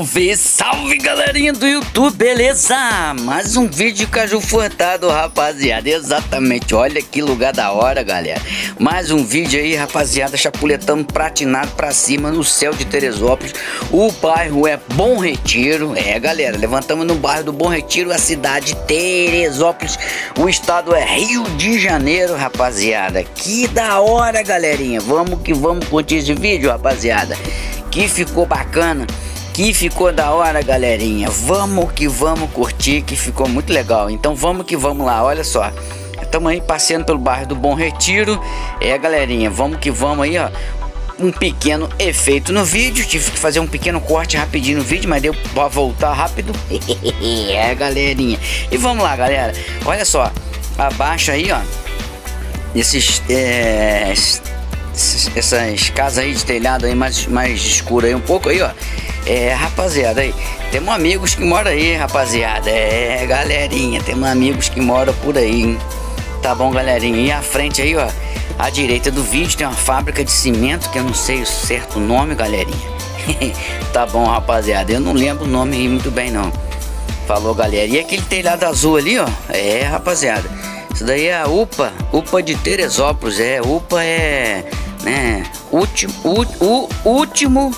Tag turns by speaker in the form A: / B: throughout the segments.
A: Salve, salve galerinha do YouTube, beleza? Mais um vídeo de caju furtado, rapaziada. Exatamente, olha que lugar da hora, galera. Mais um vídeo aí, rapaziada, chapuletando pratinado pra cima no céu de Teresópolis. O bairro é Bom Retiro. É, galera, levantamos no bairro do Bom Retiro, a cidade de Teresópolis. O estado é Rio de Janeiro, rapaziada. Que da hora, galerinha. Vamos que vamos curtir esse vídeo, rapaziada. Que ficou bacana que ficou da hora, galerinha. Vamos que vamos curtir, que ficou muito legal. Então vamos que vamos lá, olha só. Estamos aí passeando pelo bairro do Bom Retiro. É, galerinha, vamos que vamos aí, ó. Um pequeno efeito no vídeo. Tive que fazer um pequeno corte rapidinho no vídeo, mas deu para voltar rápido. é, galerinha. E vamos lá, galera. Olha só. Abaixo aí, ó. Esses. É, essas casas aí de telhado aí mais, mais escuro aí um pouco aí, ó. É, rapaziada, aí, temos amigos que moram aí, rapaziada. É, galerinha, temos amigos que moram por aí, hein? Tá bom, galerinha? E à frente aí, ó, à direita do vídeo tem uma fábrica de cimento, que eu não sei o certo nome, galerinha. tá bom, rapaziada, eu não lembro o nome aí muito bem, não. Falou, galera. E aquele telhado azul ali, ó, é, rapaziada. Isso daí é a UPA, UPA de Teresópolis, é, UPA é, né, último, último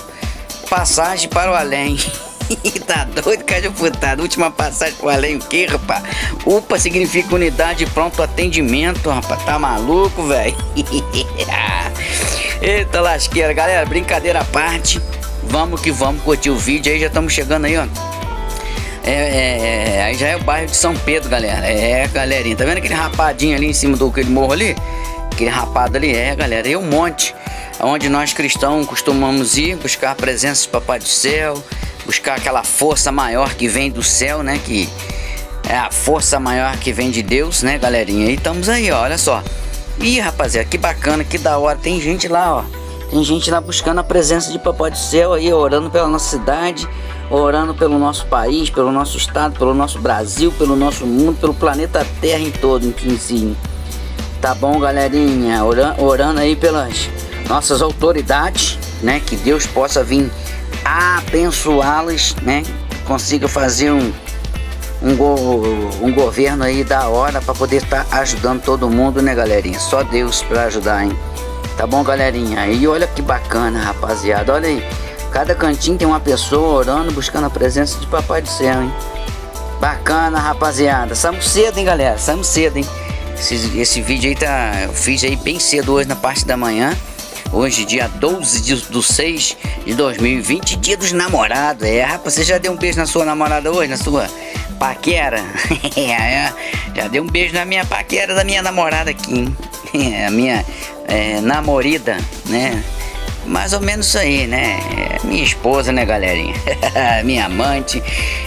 A: passagem para o além. tá doido, caju putado? Última passagem para o além, o que, rapaz? UPA significa unidade de pronto atendimento, rapaz. Tá maluco, velho? Eita lasqueira, galera, brincadeira à parte. Vamos que vamos curtir o vídeo aí, já estamos chegando aí, ó. É, é, é, aí já é o bairro de São Pedro, galera. É, galerinha, tá vendo aquele rapadinho ali em cima do aquele morro ali? Aquele rapado ali, é, galera, é um monte onde nós cristãos costumamos ir buscar a presença de Papai do Céu, buscar aquela força maior que vem do céu, né? Que é a força maior que vem de Deus, né, galerinha? E estamos aí, ó, olha só. Ih, rapaziada, que bacana, que da hora. Tem gente lá, ó. Tem gente lá buscando a presença de Papai do Céu aí, orando pela nossa cidade, orando pelo nosso país, pelo nosso estado, pelo nosso Brasil, pelo nosso mundo, pelo planeta Terra em todo, em si. Tá bom, galerinha? Orando, orando aí pelas nossas autoridades, né? Que Deus possa vir abençoá-las, né? Consiga fazer um, um, go, um governo aí da hora para poder estar tá ajudando todo mundo, né, galerinha? Só Deus para ajudar, hein? Tá bom, galerinha? E olha que bacana, rapaziada. Olha aí. Cada cantinho tem uma pessoa orando, buscando a presença de Papai do Céu, hein? Bacana, rapaziada. Saímos cedo, hein, galera? Saímos cedo, hein? Esse, esse vídeo aí tá. Eu fiz aí bem cedo hoje na parte da manhã. Hoje, dia 12 de, do 6 de 2020, dia dos namorados. É, rapaz, você já deu um beijo na sua namorada hoje, na sua paquera? É, já deu um beijo na minha paquera da minha namorada aqui, a minha é, namorida, né? Mais ou menos isso aí, né? É minha esposa, né, galerinha? minha amante,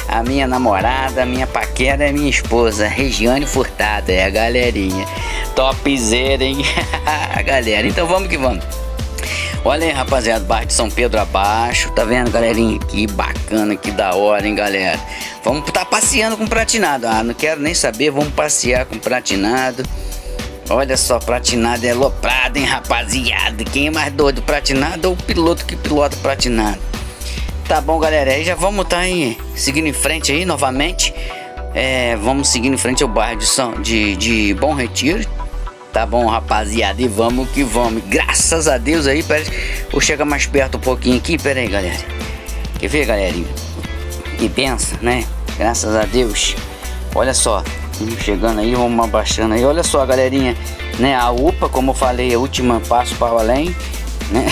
A: a minha namorada, a minha paquera é minha esposa, Regiane Furtado, é a galerinha. Topzera, hein? galera, então vamos que vamos. Olha aí, rapaziada, bairro de São Pedro abaixo, tá vendo, galerinha? Que bacana, que da hora, hein, galera? Vamos tá passeando com pratinado. Ah, não quero nem saber, vamos passear com pratinado. Olha só, pratinado é loprado, hein, rapaziada? Quem é mais doido, pratinado ou o piloto que pilota pratinado? Tá bom, galera, aí já vamos tá aí, seguindo em frente aí novamente. É, vamos seguindo em frente ao bairro de, São, de, de Bom Retiro. Tá bom, rapaziada, e vamos que vamos. Graças a Deus aí, pera, vou chegar mais perto um pouquinho aqui, pera aí, galera. Quer ver, galerinha? Que pensa, né? Graças a Deus. Olha só, vamos chegando aí, vamos abaixando aí. Olha só, galerinha, né? A UPA, como eu falei, é o último passo para o além, né?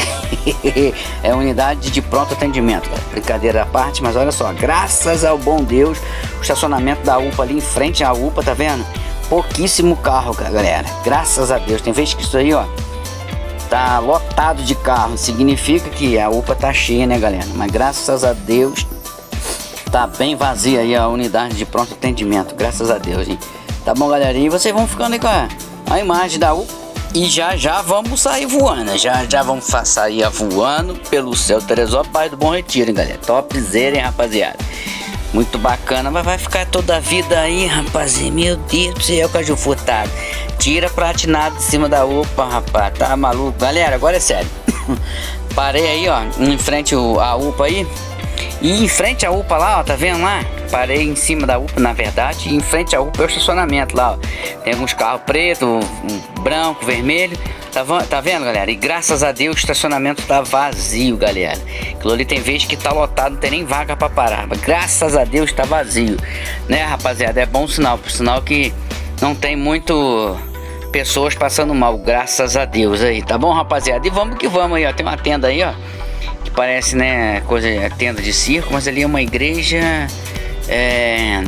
A: é unidade de pronto atendimento, cara. Brincadeira à parte, mas olha só, graças ao bom Deus, o estacionamento da UPA ali em frente à UPA, tá vendo? pouquíssimo carro, galera. Graças a Deus. Tem vezes que isso aí, ó, tá lotado de carro. Significa que a UPA tá cheia, né, galera? Mas graças a Deus tá bem vazia aí a unidade de pronto atendimento. Graças a Deus, hein? Tá bom, galerinha? E vocês vão ficando aí com a, a imagem da UPA. E já já vamos sair voando, né? já já vamos sair voando pelo céu Teresópolis, Pai do Bom Retiro, hein, galera? Topzera, hein, rapaziada? Muito bacana, mas vai ficar toda a vida aí, rapaz. Meu Deus do céu, caju furtado. Tira pratinado de cima da UPA, rapaz. Tá maluco? Galera, agora é sério. Parei aí, ó, em frente à UPA aí. E em frente à UPA lá, ó, tá vendo lá? Parei em cima da UPA, na verdade, e em frente à UPA é o estacionamento lá, ó. Tem alguns carros preto, um branco, vermelho. Tá, tá vendo, galera? E graças a Deus o estacionamento tá vazio, galera. Aquilo ali tem vez que tá lotado, não tem nem vaga para parar. Mas graças a Deus tá vazio. Né, rapaziada? É bom sinal, por sinal que não tem muito pessoas passando mal, graças a Deus aí, tá bom, rapaziada? E vamos que vamos aí, ó. Tem uma tenda aí, ó parece, né, coisa, tenda de circo, mas ali é uma igreja, é,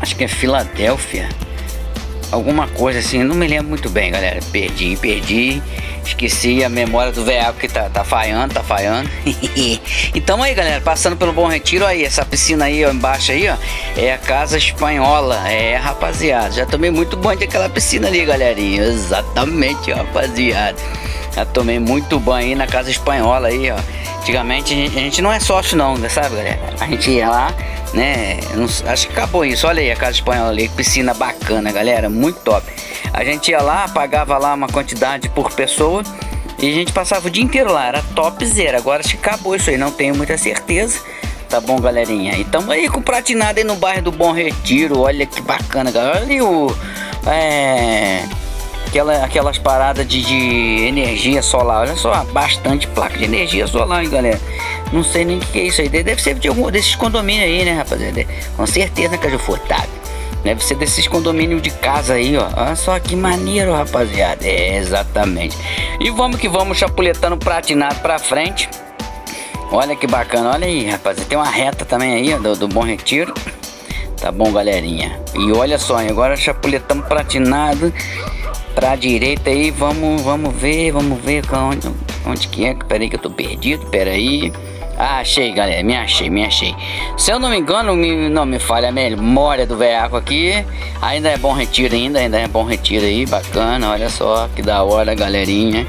A: acho que é Filadélfia, alguma coisa assim, não me lembro muito bem, galera, perdi, perdi, esqueci a memória do veaco que tá, tá falhando, tá falhando. então aí, galera, passando pelo Bom Retiro, aí, essa piscina aí, ó, embaixo aí, ó, é a Casa Espanhola, é, rapaziada, já tomei muito banho daquela piscina ali, galerinha, exatamente, rapaziada. Já tomei muito banho aí na Casa Espanhola aí, ó. Antigamente a gente não é sócio não, sabe galera? A gente ia lá, né? Não, acho que acabou isso. Olha aí a casa espanhola ali, piscina bacana, galera, muito top. A gente ia lá, pagava lá uma quantidade por pessoa e a gente passava o dia inteiro lá, era top zero. Agora acho que acabou isso aí, não tenho muita certeza. Tá bom, galerinha? E tamo aí com pratinado aí no bairro do Bom Retiro. Olha que bacana, galera. Olha o. É aquela, aquelas paradas de, de, energia solar. Olha só, bastante placa de energia solar, hein, galera. Não sei nem o que é isso aí. Deve ser de algum desses condomínios aí, né, rapaziada? Com certeza que é furtado. Deve ser desses condomínios de casa aí, ó. Olha só que maneiro, rapaziada. É, exatamente. E vamos que vamos, chapuletando pratinado pra frente. Olha que bacana. Olha aí, rapaziada. Tem uma reta também aí, ó, do, do Bom Retiro. Tá bom, galerinha? E olha só, agora chapuletamos pratinado pra direita aí, vamos, vamos ver, vamos ver onde, onde que é, peraí que eu tô perdido, peraí. Ah, achei, galera, me achei, me achei. Se eu não me engano, me, não me falha a memória do veaco aqui. Ainda é bom retiro ainda, ainda é bom retiro aí, bacana, olha só que da hora, galerinha.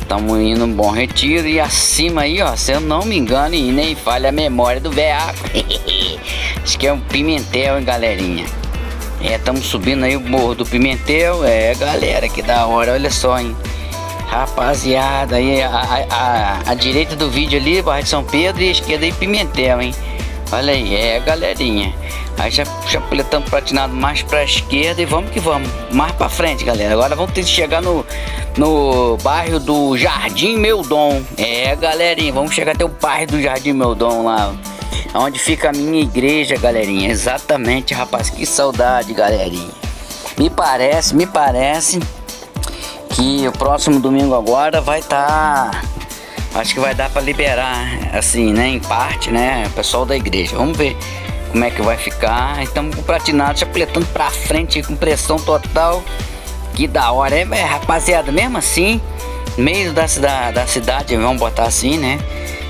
A: Estamos indo um bom retiro e acima aí, ó, se eu não me engano e nem falha a memória do veaco. Acho que é um pimentel, hein, galerinha. É, estamos subindo aí o Morro do Pimentel. É, galera, que da hora, olha só, hein. Rapaziada, aí a, a, a, a direita do vídeo ali, Barra de São Pedro e a esquerda aí Pimentel, hein. Olha aí, é, galerinha. Aí já chapuletamos pratinado mais pra esquerda e vamos que vamos. Mais pra frente, galera. Agora vamos ter que chegar no, no bairro do Jardim Meudon. É, galerinha, vamos chegar até o bairro do Jardim Meudon lá onde fica a minha igreja, galerinha. Exatamente, rapaz, que saudade, galerinha. Me parece, me parece que o próximo domingo agora vai estar. Tá, acho que vai dar para liberar, assim, né? Em parte, né? O pessoal da igreja. Vamos ver como é que vai ficar. Estamos com o pratinado chapletando pra frente com pressão total. Que da hora, é, é rapaziada, mesmo assim, meio da, da, da cidade, vamos botar assim, né?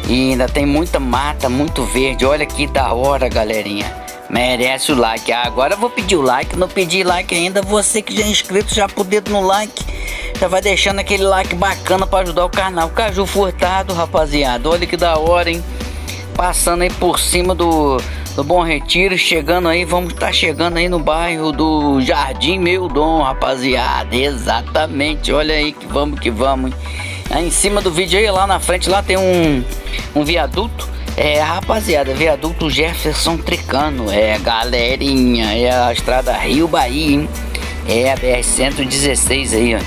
A: E ainda tem muita mata, muito verde. Olha que da hora, galerinha. Merece o like. Ah, agora eu vou pedir o like. Não pedi like ainda. Você que já é inscrito, já por dedo no like. Já vai deixando aquele like bacana para ajudar o canal. Caju Furtado, rapaziada. Olha que da hora, hein? Passando aí por cima do, do Bom Retiro. Chegando aí, vamos estar tá chegando aí no bairro do Jardim Meu Dom, rapaziada. Exatamente. Olha aí que vamos que vamos, hein? Aí em cima do vídeo aí, lá na frente, lá tem um, um viaduto. É, rapaziada, viaduto Jefferson Tricano. É, galerinha, é a estrada Rio Bahia, hein? É a BR-116 aí, ó.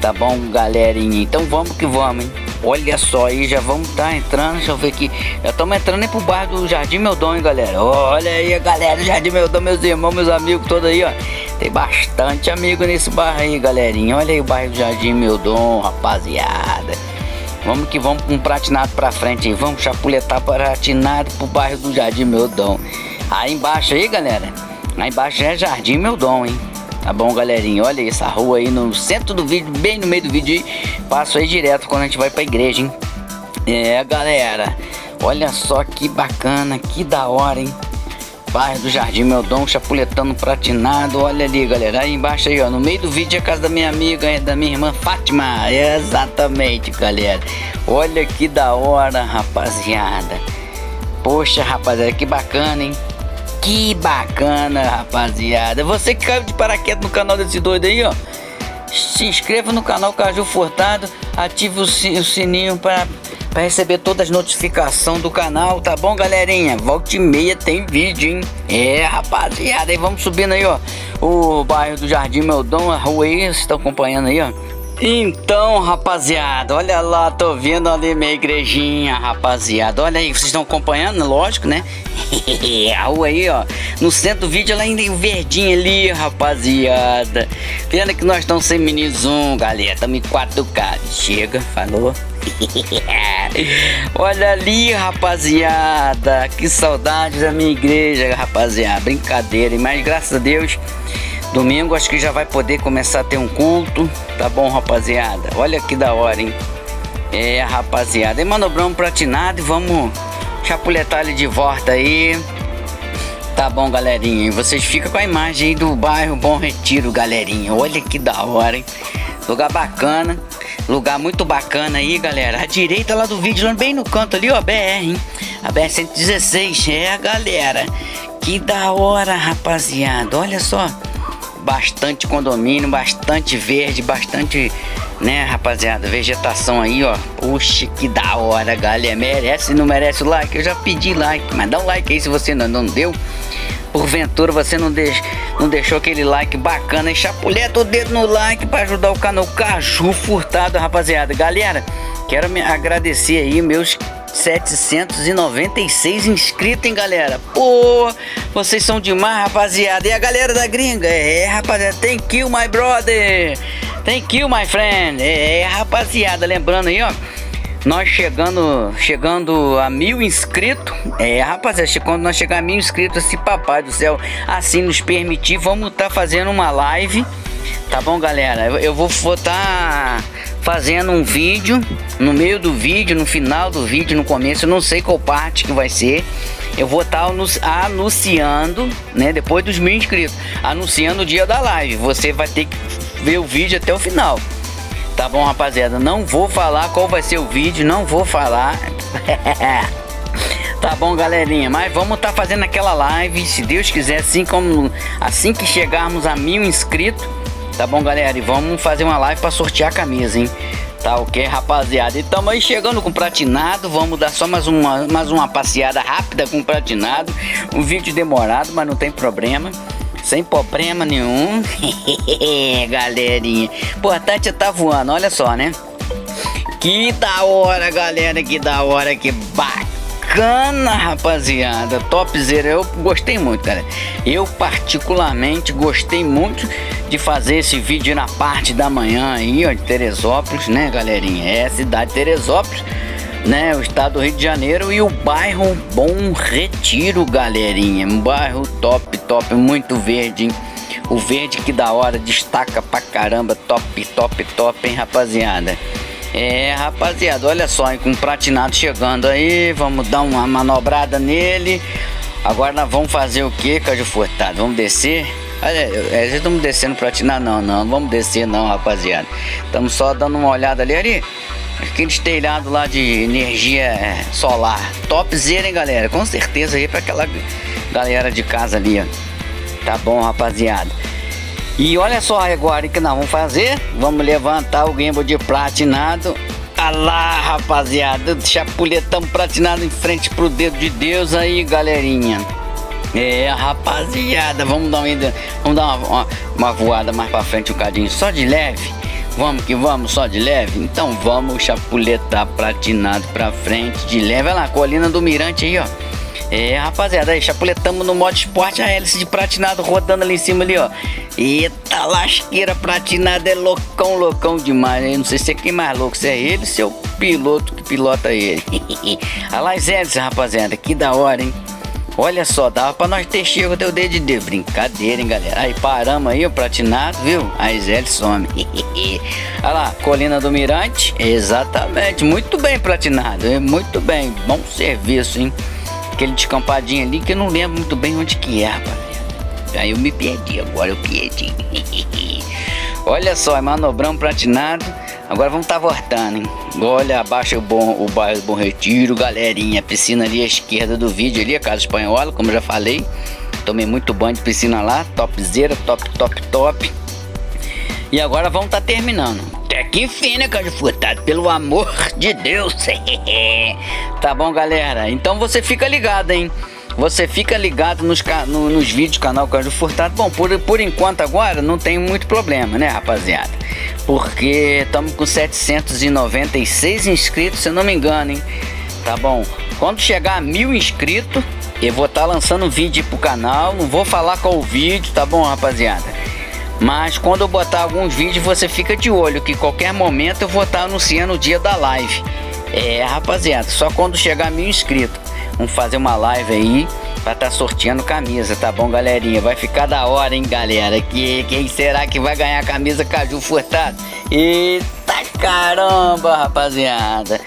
A: Tá bom, galerinha? Então vamos que vamos, hein? Olha só aí, já vamos estar tá entrando, deixa eu ver aqui. Já estamos entrando aí pro bairro do Jardim Meldon, hein, galera? Olha aí, galera, Jardim Meldon, meus irmãos, meus amigos, todos aí, ó. Tem bastante amigo nesse bairro aí, galerinha. Olha aí o bairro do Jardim Meldon, rapaziada. Vamos que vamos com um pratinado pra frente aí. Vamos chapuletar pratinado pro bairro do Jardim Meldon. Aí embaixo aí, galera. Aí embaixo é Jardim Meldon, hein? Tá bom, galerinha? Olha essa rua aí no centro do vídeo, bem no meio do vídeo. Passo aí direto quando a gente vai pra igreja, hein? É, galera. Olha só que bacana, que da hora, hein? Bairro do Jardim Meldon, chapuletando pratinado. Olha ali, galera. Aí embaixo aí, ó. No meio do vídeo é a casa da minha amiga, da minha irmã Fátima. Exatamente, galera. Olha que da hora, rapaziada. Poxa, rapaziada, que bacana, hein? Que bacana, rapaziada. Você que caiu de paraquedas no canal desse doido aí, ó. Se inscreva no canal Caju Furtado. Ative o sininho para para receber todas as notificações do canal, tá bom, galerinha? Volte e meia tem vídeo, hein? É, rapaziada, aí vamos subindo aí, ó. O bairro do Jardim Meldon, a rua aí, vocês estão acompanhando aí, ó. Então, rapaziada, olha lá, tô vendo ali minha igrejinha, rapaziada. Olha aí, vocês estão acompanhando, lógico, né? a rua aí, ó. No centro do vídeo, ela ainda em verdinho ali, rapaziada. Pena que nós estamos sem mini zoom, galera. Estamos em 4K. Chega, falou. Olha ali, rapaziada. Que saudade da minha igreja, rapaziada. Brincadeira, mas graças a Deus. Domingo acho que já vai poder começar a ter um culto. Tá bom, rapaziada? Olha que da hora, hein? É, rapaziada. E manobrão pratinado e vamos chapuletar ele de volta aí. Tá bom, galerinha. E vocês ficam com a imagem aí do bairro Bom Retiro, galerinha. Olha que da hora, hein? Lugar bacana. Lugar muito bacana aí, galera. A direita lá do vídeo, bem no canto ali, ó, BR, hein? A BR-116. É, galera. Que da hora, rapaziada. Olha só. Bastante condomínio, bastante verde, bastante, né, rapaziada? Vegetação aí, ó. Puxa, que da hora, galera. Merece, não merece o like? Eu já pedi like, mas dá um like aí se você não, não deu porventura você não, deix, não deixou aquele like bacana e chapuleta o dedo no like para ajudar o canal Caju Furtado, rapaziada. Galera, quero me agradecer aí meus 796 inscritos, hein, galera? Pô, vocês são demais, rapaziada. E a galera da gringa? É, rapaziada, thank you, my brother. Thank you, my friend. É, rapaziada, lembrando aí, ó nós chegando chegando a mil inscritos. É, rapaziada, quando nós chegar a mil inscritos, se papai do céu assim nos permitir, vamos estar tá fazendo uma live. Tá bom, galera? Eu, eu vou estar tá fazendo um vídeo. No meio do vídeo, no final do vídeo, no começo, eu não sei qual parte que vai ser. Eu vou estar tá anunciando, né? Depois dos mil inscritos, anunciando o dia da live. Você vai ter que ver o vídeo até o final. Tá bom, rapaziada? Não vou falar qual vai ser o vídeo, não vou falar. tá bom, galerinha? Mas vamos estar tá fazendo aquela live, se Deus quiser, assim como assim que chegarmos a mil inscritos. Tá bom, galera? E vamos fazer uma live para sortear a camisa, hein? Tá ok, rapaziada? E estamos aí chegando com pratinado. Vamos dar só mais uma, mais uma passeada rápida com pratinado. Um vídeo demorado, mas não tem problema. Sem problema nenhum. Galerinha. Pô, a Tati tá voando, olha só, né? Que da hora, galera. Que da hora, que bacana, rapaziada. Topzera, eu gostei muito, cara. Eu particularmente gostei muito de fazer esse vídeo na parte da manhã aí, ó, de Teresópolis, né, galerinha? É a cidade de Teresópolis né? O estado do Rio de Janeiro e o bairro Bom Retiro, galerinha. Um bairro top, top, muito verde, hein? O verde que da hora destaca pra caramba, top, top, top, hein, rapaziada? É, rapaziada, olha só, hein, com o pratinado chegando aí, vamos dar uma manobrada nele. Agora nós vamos fazer o que, Caju Furtado? Vamos descer? Olha, é, estamos descendo pratinado, não, não, vamos descer não, rapaziada. Estamos só dando uma olhada ali, ali. Aqueles telhados lá de energia é, solar. Topzera, hein, galera? Com certeza aí para aquela galera de casa ali, ó. Tá bom, rapaziada. E olha só agora que nós vamos fazer. Vamos levantar o gimbal de platinado. Ah lá, rapaziada. Chapuletão platinado em frente pro dedo de Deus aí, galerinha. É, rapaziada. Vamos dar uma, vamos dar uma, uma, uma voada mais pra frente um cadinho, só de leve. Vamos que vamos, só de leve? Então vamos chapuletar platinado pra frente de leve. Olha lá, colina do Mirante aí, ó. É, rapaziada, aí chapuletamos no modo esporte a hélice de pratinado rodando ali em cima ali, ó. Eita lasqueira, pratinado é loucão, loucão demais. Eu não sei se é quem mais louco, se é ele, se é o piloto que pilota ele. Olha lá as hélices, rapaziada, que da hora, hein? Olha só, dava pra nós ter chego até o dedo de. Brincadeira, hein, galera. Aí paramos aí, o pratinado, viu? A Isel some. Olha lá, Colina do Mirante. Exatamente. Muito bem, pratinado. Muito bem. Bom serviço, hein? Aquele descampadinho ali que eu não lembro muito bem onde que é. Aí eu me perdi, agora eu perdi. Olha só, é manobrão pratinado. Agora vamos estar tá voltando, hein? Olha, abaixa o, bom, o bairro do Bom Retiro, galerinha. Piscina ali à esquerda do vídeo ali, a Casa Espanhola, como já falei. Tomei muito banho de piscina lá, topzera, top, top, top. E agora vamos estar tá terminando. Até que enfim, né, Caju Furtado? Pelo amor de Deus. tá bom, galera? Então você fica ligado, hein? Você fica ligado nos, no, nos vídeos do canal Caju Furtado. Bom, por, por enquanto agora não tem muito problema, né, rapaziada? Porque estamos com 796 inscritos, se eu não me engano, hein? Tá bom? Quando chegar a mil inscritos, eu vou estar tá lançando vídeo pro canal. Não vou falar qual o vídeo, tá bom, rapaziada? Mas quando eu botar alguns vídeos, você fica de olho que qualquer momento eu vou estar tá anunciando o dia da live. É, rapaziada, só quando chegar mil inscritos. Vamos fazer uma live aí pra estar tá sorteando camisa, tá bom, galerinha? Vai ficar da hora, hein, galera? Que, quem será que vai ganhar a camisa Caju Furtado? Eita caramba, rapaziada!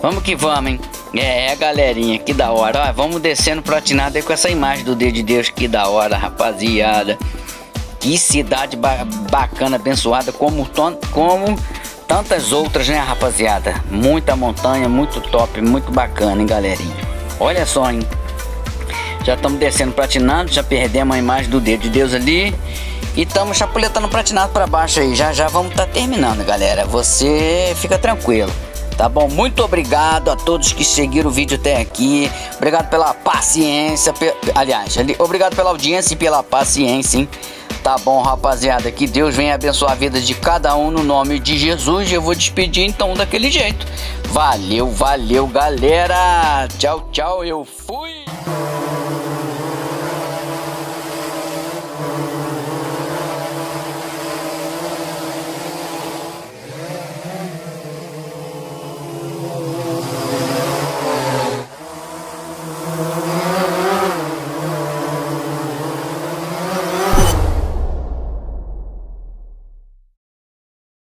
A: Vamos que vamos, hein? É, galerinha, que da hora. Ó, vamos descendo platinado aí com essa imagem do dedo de Deus, que da hora, rapaziada. Que cidade ba bacana, abençoada, como, como tantas outras, né, rapaziada? Muita montanha, muito top, muito bacana, hein, galerinha? Olha só, hein? Já estamos descendo platinado, já perdemos a imagem do dedo de Deus ali. E estamos chapuletando platinado para baixo aí. Já já vamos estar tá terminando, galera. Você fica tranquilo. Tá bom? Muito obrigado a todos que seguiram o vídeo até aqui. Obrigado pela paciência. Pe... Aliás, obrigado pela audiência e pela paciência, hein? Tá bom, rapaziada. Que Deus venha abençoar a vida de cada um no nome de Jesus. Eu vou despedir então daquele jeito. Valeu, valeu, galera. Tchau, tchau. Eu fui.